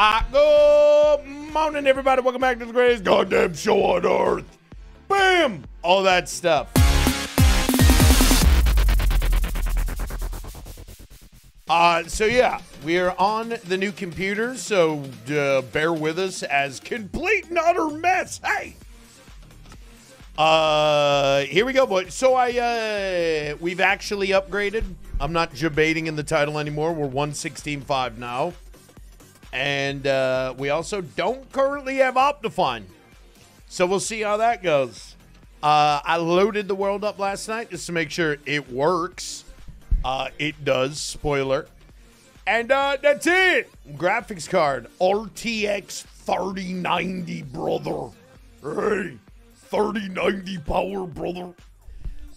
Uh, good morning, everybody. Welcome back to the greatest goddamn show on earth. Bam! All that stuff. Uh, so yeah, we are on the new computer, so uh, bear with us as complete and utter mess. Hey! Uh, here we go, boys. So I, uh, we've actually upgraded. I'm not debating in the title anymore. We're 116.5 now. And uh, we also don't currently have Optifine. So we'll see how that goes. Uh, I loaded the world up last night just to make sure it works. Uh, it does, spoiler. And uh, that's it. Graphics card, RTX 3090, brother. Hey, 3090 power, brother.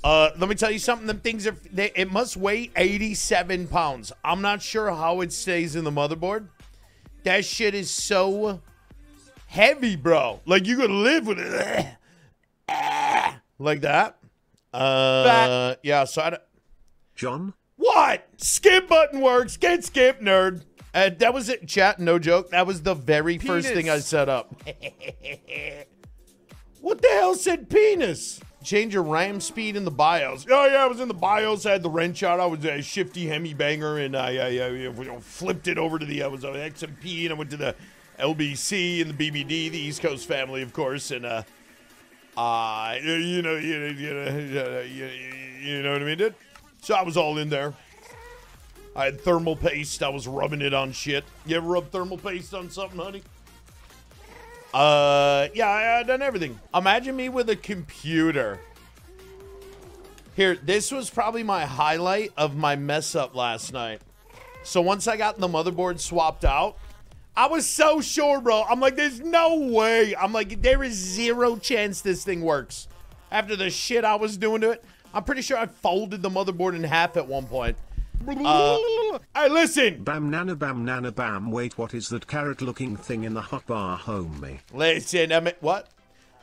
Uh, let me tell you something. Them things are. They, it must weigh 87 pounds. I'm not sure how it stays in the motherboard. That shit is so heavy, bro. Like you could live with it. like that. Uh, yeah. So I. don't- Jon, What? Skip button works. Get skip, nerd. Uh, that was it, chat. No joke. That was the very first thing I set up. what the hell said penis? Change your RAM speed in the BIOS. Oh yeah, I was in the BIOS. I had the wrench out. I was a shifty hemi banger, and I, I, I, flipped it over to the. I was on XMP, and I went to the LBC and the BBD, the East Coast family, of course, and uh, uh, you know, you know, you know, you, you know what I mean, dude. So I was all in there. I had thermal paste. I was rubbing it on shit. You ever rub thermal paste on something, honey? Uh, yeah, I, I done everything. Imagine me with a computer. Here, this was probably my highlight of my mess up last night. So once I got the motherboard swapped out, I was so sure, bro. I'm like, there's no way. I'm like, there is zero chance this thing works. After the shit I was doing to it, I'm pretty sure I folded the motherboard in half at one point. Uh, hey, listen. bam nana bam nana bam. Wait, what is that carrot looking thing in the hot bar, homie? Listen, I mean, what?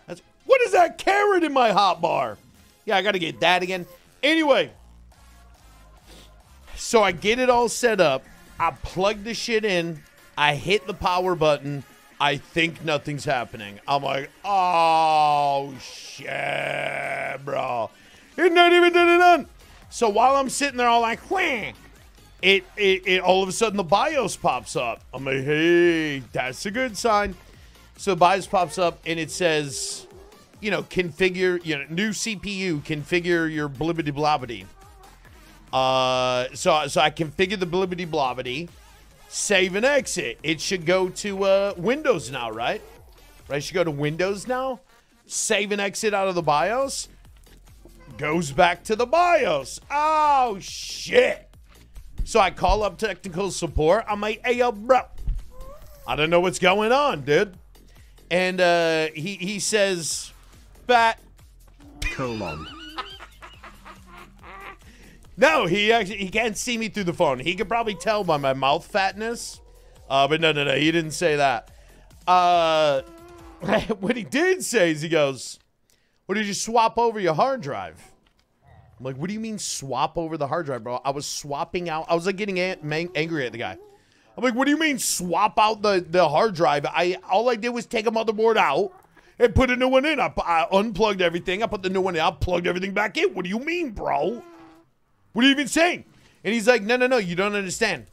That's, what is that carrot in my hot bar? Yeah, I gotta get that again. Anyway, so I get it all set up. I plug the shit in. I hit the power button. I think nothing's happening. I'm like, oh shit, bro. It's not even done. So while I'm sitting there all like, whang, it, it, it all of a sudden the BIOS pops up. I'm like, hey, that's a good sign. So the BIOS pops up and it says, you know, configure, you know, new CPU, configure your blibbity blobbity. Uh, so so I configure the blibbity blobbity, save and exit. It should go to uh, Windows now, right? Right, should go to Windows now. Save and exit out of the BIOS. Goes back to the BIOS. Oh shit! So I call up technical support. I'm like, hey yo, bro, I don't know what's going on, dude. And uh, he he says, "Fat." Colon. No, he actually he can't see me through the phone. He could probably tell by my mouth fatness. Uh, but no, no, no, he didn't say that. Uh, what he did say is he goes, "What did you swap over your hard drive?" I'm like, "What do you mean swap over the hard drive, bro? I was swapping out. I was like getting an- angry at the guy. I'm like, "What do you mean swap out the the hard drive? I all I did was take a motherboard out." And put a new one in. I, I unplugged everything. I put the new one in. I plugged everything back in. What do you mean, bro? What are you even saying? And he's like, no, no, no, you don't understand.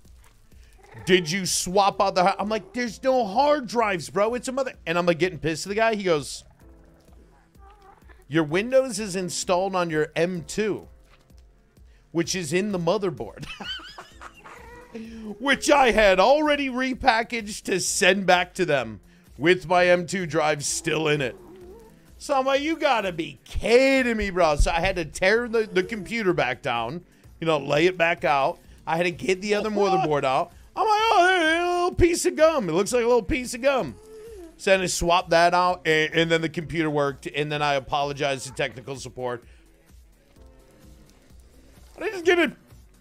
Did you swap out the? I'm like, there's no hard drives, bro. It's a mother. And I'm like getting pissed at the guy. He goes, your Windows is installed on your M2, which is in the motherboard, which I had already repackaged to send back to them with my M2 drive still in it. So I'm like, you gotta be kidding me, bro. So I had to tear the, the computer back down, you know, lay it back out. I had to get the other motherboard out. I'm like, oh, there, a little piece of gum. It looks like a little piece of gum. So then I swapped that out, and, and then the computer worked, and then I apologized to technical support. I just get it.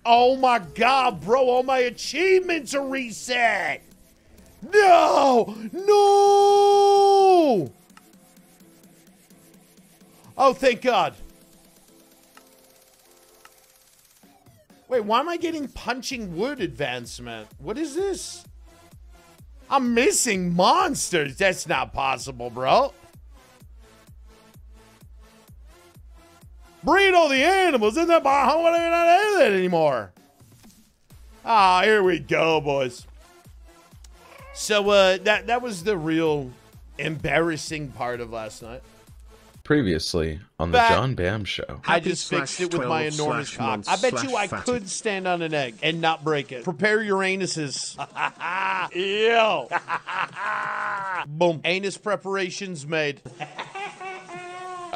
Oh my god, bro! All my achievements are reset. No, no. Oh, thank God. Wait, why am I getting punching wood advancement? What is this? I'm missing monsters. That's not possible, bro. Breed all the animals. Isn't that how would I not have that anymore? Ah, here we go, boys. So uh, that that was the real embarrassing part of last night. Previously on the Back- Jon Bam Show. I just fixed it with my enormous cock. I bet you I fatty. could stand on an egg and not break it. Prepare your anuses. Ew. Boom. Anus preparations made.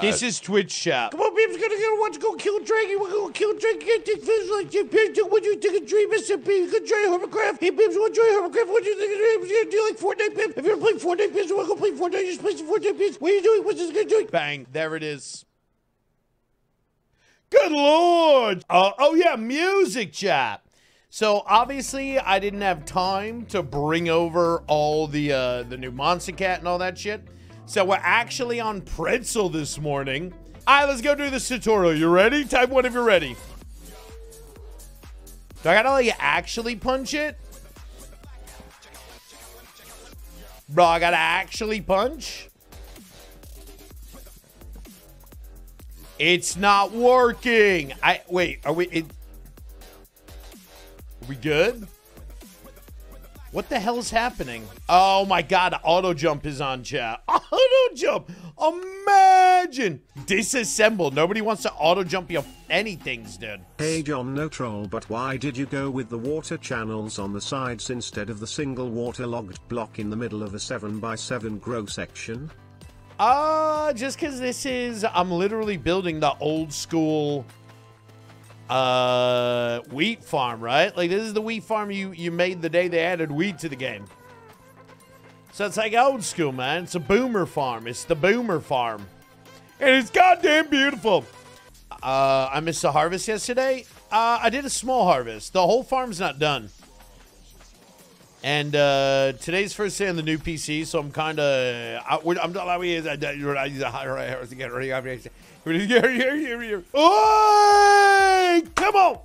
This is Twitch chat. Come on, babe's gonna go want to go kill dragon. We're gonna kill dragon. Take fish like you. Babe, do what you think a dream. Babe, you can try hovercraft. Hey, babes, want to try hovercraft? What do you think a dream is gonna do? Like Fortnite, babe? If you're playing Fortnite, babes, we're gonna play Fortnite. Just play some Fortnite, babes. What are you doing? What's this gonna do? Bang. There it is. Good lord! Uh, oh yeah, music chat. So obviously, I didn't have time to bring over all the uh, the new Monstercat and all that shit. So we're actually on Pretzel this morning. All right, let's go do this tutorial. You ready? Type one if you're ready. Do I gotta like actually punch it? Bro, I gotta actually punch? It's not working. I wait. Are we? It, are we good? What the hell is happening? Oh my god! Auto jump is on chat. Auto jump. Imagine disassemble. Nobody wants to auto jump you anything's dude. Hey Jon no troll but why did you go with the water channels on the sides instead of the single waterlogged block in the middle of a 7x7 grow section? Uh, just because this is, I'm literally building the old school uh wheat farm, right? Like this is the wheat farm you you made the day they added wheat to the game. So it's like old school, man. It's a boomer farm. It's the boomer farm, and it's goddamn beautiful. Uh, I missed a harvest yesterday. Uh, I did a small harvest. The whole farm's not done. And uh, today's first day on the new PC, so I'm kind of I'm Oi! Come on,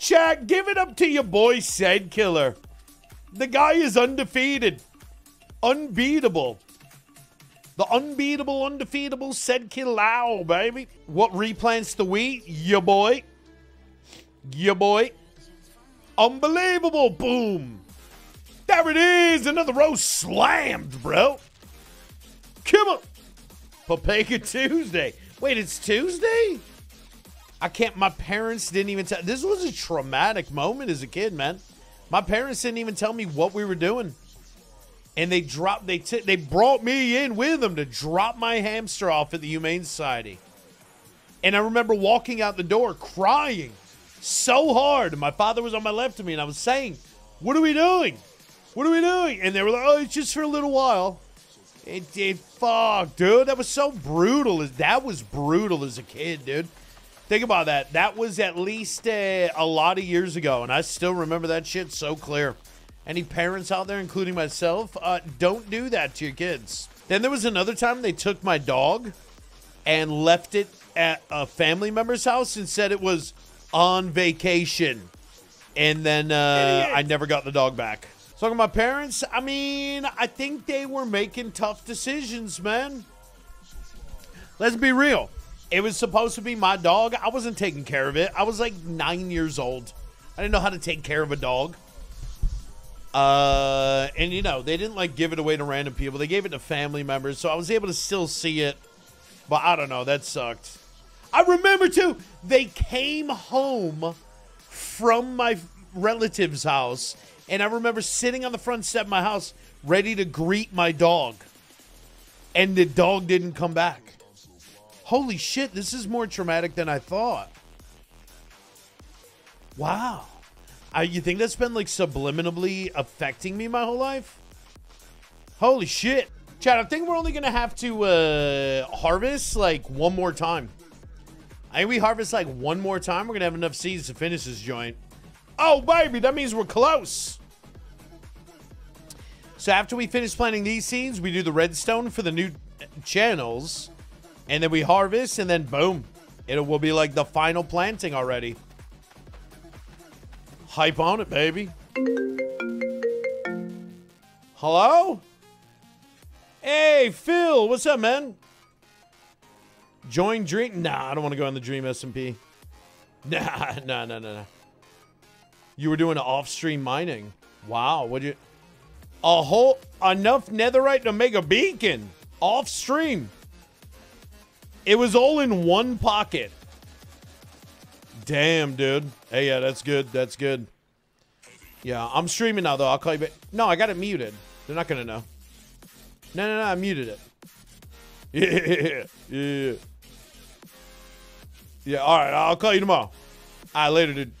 chat. Give it up to your boy, CedKilleur. The guy is undefeated, unbeatable. The unbeatable, undefeatable CedKilleur, baby. What replants the wheat? Ya boy. Ya boy. Unbelievable. Boom. There it is. Another row slammed, bro. Come on. Pepega Tuesday. Wait, it's Tuesday? I can't. My parents didn't even tell. This was a traumatic moment as a kid, man. My parents didn't even tell me what we were doing. And they dropped, they, t- they brought me in with them to drop my hamster off at the Humane Society. And I remember walking out the door crying so hard. My father was on my left of me, and I was saying, What are we doing? What are we doing? And they were like, Oh, it's just for a little while. It did. Fuck, dude. That was so brutal. That was brutal as a kid, dude. Think about that. That was at least uh, a lot of years ago, and I still remember that shit so clear. Any parents out there, including myself, uh, don't do that to your kids. Then there was another time they took my dog and left it at a family member's house and said it was on vacation. And then uh, I never got the dog back. So, my parents, I mean, I think they were making tough decisions, man. Let's be real. It was supposed to be my dog. I wasn't taking care of it. I was like nine years old. I didn't know how to take care of a dog. Uh, and you know, they didn't like give it away to random people. They gave it to family members, so I was able to still see it. But I don't know, that sucked. I remember too, they came home from my relative's house, and I remember sitting on the front step of my house ready to greet my dog. And the dog didn't come back. Holy shit, this is more traumatic than I thought. Wow. I, you think that's been like subliminally affecting me my whole life? Holy shit. Chad, I think we're only going to have to uh, harvest like one more time. I think we harvest like one more time. We're going to have enough seeds to finish this joint. Oh, baby, that means we're close. So after we finish planting these seeds, we do the redstone for the new channels. And then we harvest, and then boom. It will be like the final planting already. Hype on it, baby. Hello? Hey, Phil, what's up, man? Join Dream? Nah, I don't want to go on the Dream SMP. Nah, nah, nah, nah, nah. You were doing off-stream mining. Wow, what you? A whole enough netherite to make a beacon off-stream. It was all in one pocket. Damn, dude. Hey, yeah, that's good. That's good. Yeah, I'm streaming now, though. I'll call you back. No, I got it muted. They're not going to know. No, no, no. I muted it. Yeah, yeah. Yeah, all right. I'll call you tomorrow. All right, later, dude.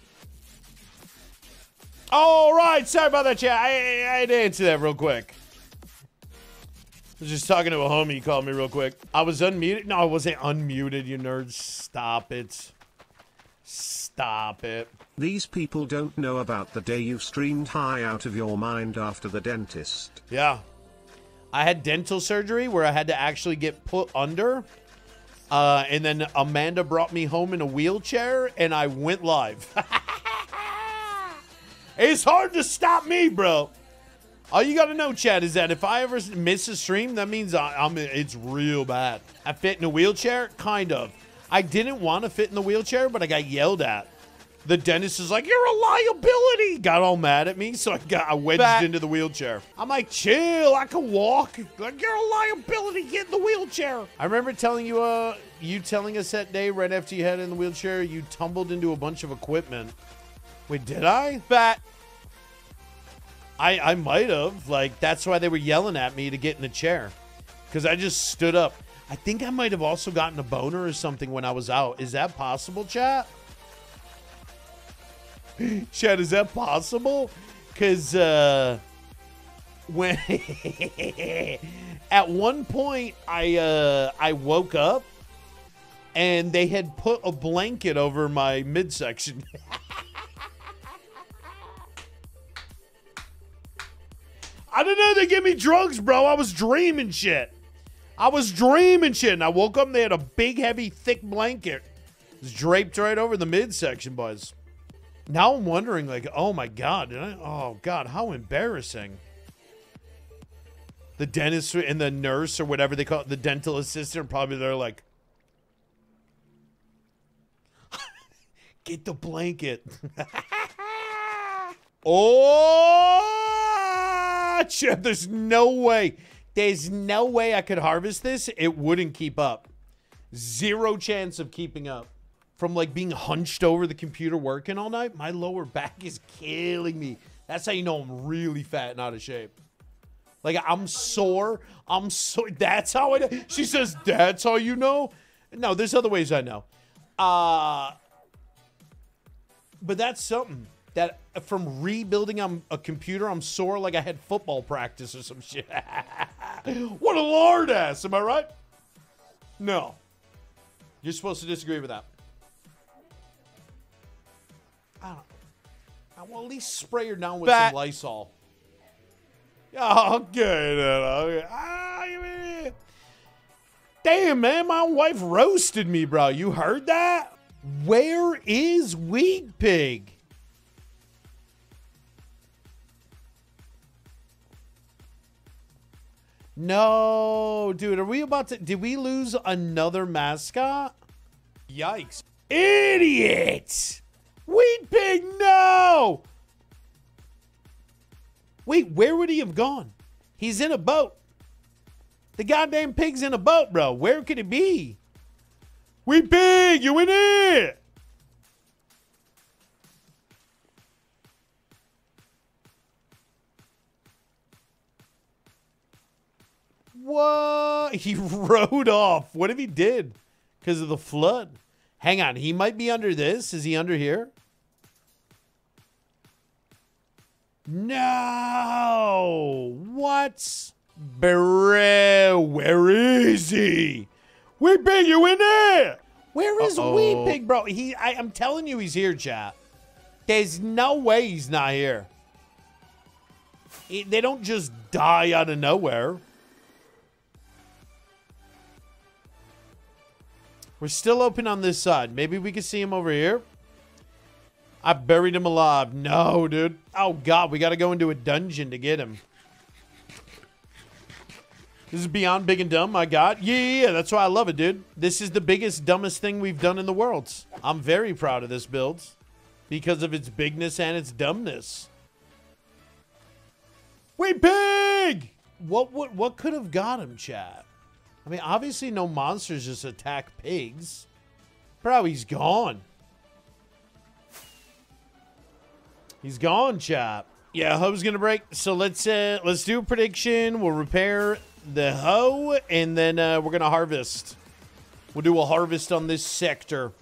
All right. Sorry about that, chat. I, I, I had to answer that real quick. I was just talking to a homie. He called me real quick. I was unmuted. No, I wasn't unmuted, you nerds. Stop it. Stop it. These people don't know about the day you streamed high out of your mind after the dentist. Yeah. I had dental surgery where I had to actually get put under. Uh, and then Amanda brought me home in a wheelchair and I went live. it's hard to stop me, bro. All you gotta know, Chad, is that if I ever miss a stream, that means I, am it's real bad. I fit in a wheelchair, kind of. I didn't want to fit in the wheelchair, but I got yelled at. The dentist is like, "You're a liability." Got all mad at me, so I got I wedged Back. into the wheelchair. I'm like, "Chill, I can walk." Like, "You're a liability. Get in the wheelchair." I remember telling you, uh, you telling us that day right after you had in the wheelchair, you tumbled into a bunch of equipment. Wait, did I? Fat. I I might have. Like that's why they were yelling at me to get in the chair, because I just stood up. I think I might have also gotten a boner or something when I was out. Is that possible, chat? Chad, is that possible? Because uh, when at one point I uh, I woke up and they had put a blanket over my midsection. I didn't know they give me drugs, bro. I was dreaming shit. I was dreaming shit, and I woke up and they had a big, heavy, thick blanket. It was draped right over the midsection, boys. Now I'm wondering, like, oh my god, I, oh god, how embarrassing. The dentist and the nurse or whatever they call it, the dental assistant, probably they're like, get the blanket. oh, Chip, there's no way. There's no way I could harvest this. It wouldn't keep up. Zero chance of keeping up from like being hunched over the computer working all night, my lower back is killing me. That's how you know I'm really fat and out of shape. Like I'm sore. I'm so. That's how I. She says that's how you know. No, there's other ways I know. Uh but that's something that from rebuilding on a computer, I'm sore like I had football practice or some shit. what a lord ass, am I right? No. You're supposed to disagree with that. I will at least spray her down with some Lysol. Okay, then. Okay. Ah, Damn, man, my wife roasted me, bro. You heard that? Where is Weed Pig? No, dude, are we about to? Did we lose another mascot? Yikes. Idiot! Weed Pig, no! Wait, where would he have gone? He's in a boat. The goddamn pig's in a boat, bro. Where could it be? Weed Pig, you in it? What? He rode off. What if he did? Because of the flood. Hang on. He might be under this. Is he under here? No. What? Bro, where is he? Pig, you in there? Where is. Wheat Pig, bro? He, I, I'm telling you, he's here, chat. There's no way he's not here. He, they don't just die out of nowhere. We're still open on this side. Maybe we can see him over here. I buried him alive. No, dude. Oh, God. We got to go into a dungeon to get him. This is beyond big and dumb, my God. Yeah, yeah, yeah. That's why I love it, dude. This is the biggest, dumbest thing we've done in the world. I'm very proud of this build because of its bigness and its dumbness. Wait, pig! What, what, what could have got him, chat? I mean, obviously no monsters just attack pigs. Bro, he's gone. He's gone, Chop. Yeah, hoe's gonna break. So let's uh let's do a prediction. We'll repair the hoe, and then uh, we're gonna harvest. We'll do a harvest on this sector.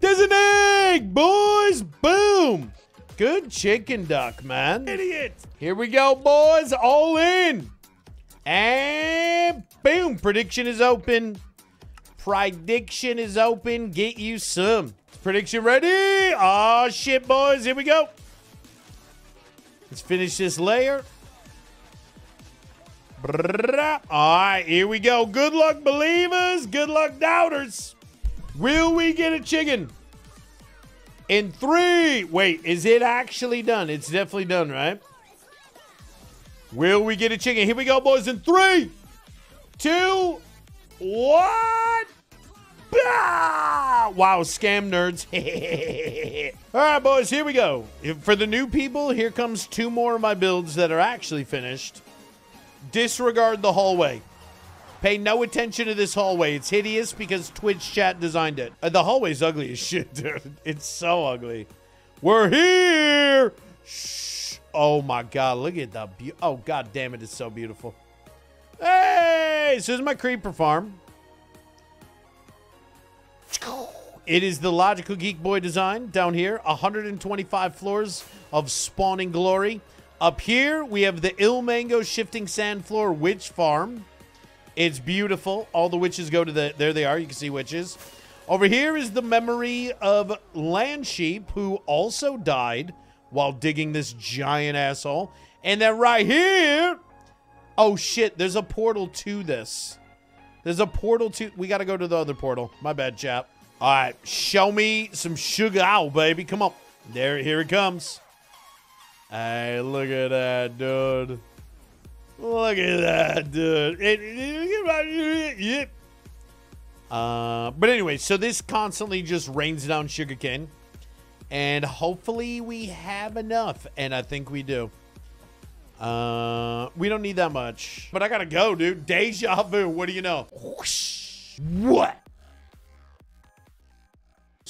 There's an egg, boys! Boom! Good chicken duck, man. Idiot! Here we go, boys. All in. And boom. Prediction is open. Prediction is open. Get you some. Prediction ready? Oh, shit, boys. Here we go. Let's finish this layer. All right, here we go. Good luck, believers. Good luck, doubters. Will we get a chicken? In three. Wait, is it actually done? It's definitely done, right? Will we get a chicken? Here we go, boys. In three, two, one. Wow, scam nerds. All right, boys, here we go. For the new people, here comes two more of my builds that are actually finished. Disregard the hallway. Pay no attention to this hallway. It's hideous because Twitch chat designed it. Uh, the hallway's ugly as shit, dude. It's so ugly. We're here. Shh. Oh my god, look at the. Oh god damn it, it's so beautiful. Hey, so this is my creeper farm. It is the Logical Geek Boy design down here. 125 floors of spawning glory. Up here, we have the ilmango Shifting Sand Floor Witch Farm. It's beautiful. All the witches go to the... There they are. You can see witches. Over here is the memory of Land Sheep, who also died while digging this giant asshole. And then right here... Oh, shit. There's a portal to this. There's a portal to... We got to go to the other portal. My bad, chap. All right. Show me some sugar, ow, baby. Come on. There, here it comes. Hey, look at that, dude. Look at that, dude. Yep. Uh, but anyway, so this constantly just rains down sugarcane. And hopefully we have enough. And I think we do. Uh, we don't need that much. But I gotta go, dude. Deja vu. What do you know? Whoosh. What?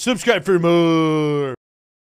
Subscribe for more.